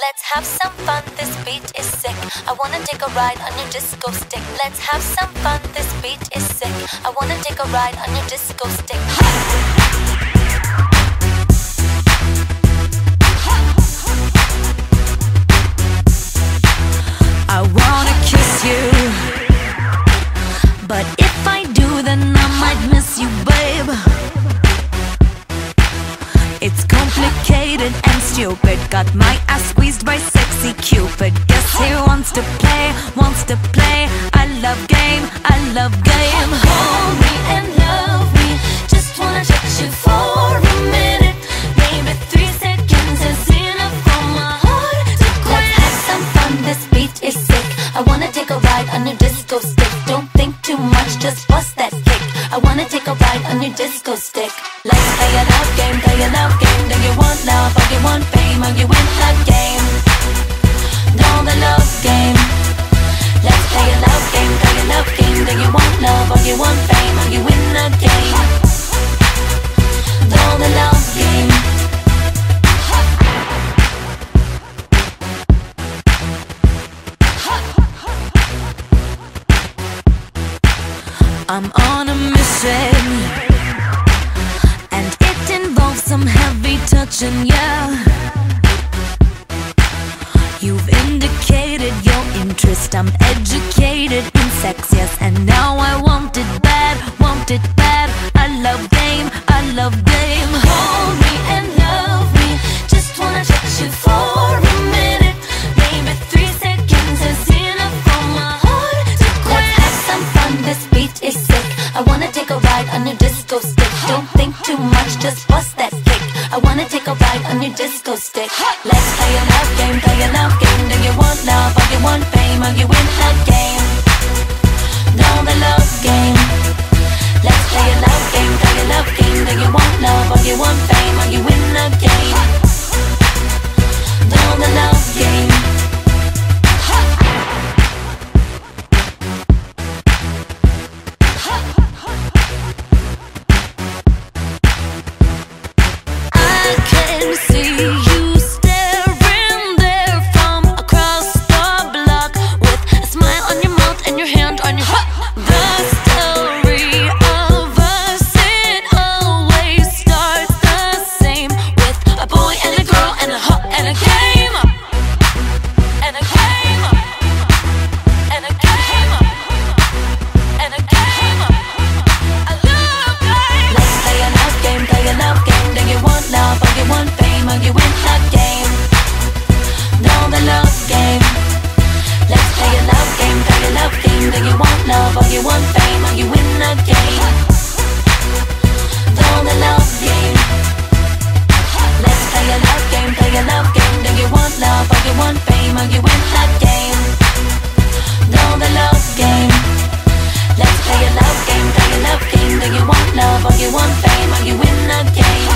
Let's have some fun, this beat is sick. I wanna take a ride on your disco stick. Let's have some fun, this beat is sick. I wanna take a ride on your disco stick. I wanna kiss you. But It's complicated and stupid. Got my ass squeezed by sexy Cupid. Guess he wants to play, wants to play. I love game, I love game. Hold me and love me. Just wanna touch you for a minute. Maybe three seconds is enough for my heart to quit. Let's have some fun, this beat is sick. I wanna take a ride on your disco stick. Don't think too much, just bust that kick. I wanna take a ride on your disco stick. Let's play a love game, play a love game. Do you want love or you want fame? Or you win the game? No, the love game. Let's play a love game, play a love game. Do you want love or you want fame? Or you win the game? No, the love game. I'm on a mission, touching, yeah. You've indicated your interest. I'm educated in sex, yes, and now I want it bad, want it bad. I love game, I love game. Hold me and love me. Just wanna touch you for a minute. Maybe three seconds is enough for my heart to quit. Let's have some fun. This beat is sick. I wanna take a ride on your disco stick. Don't think too much, just bust that. I wanna take a ride on your disco stick. Let's play a love game, play a love game. Do you want The game Know the love game Let's play a love game, play a love game Do you want love or you want fame? Are you in the game?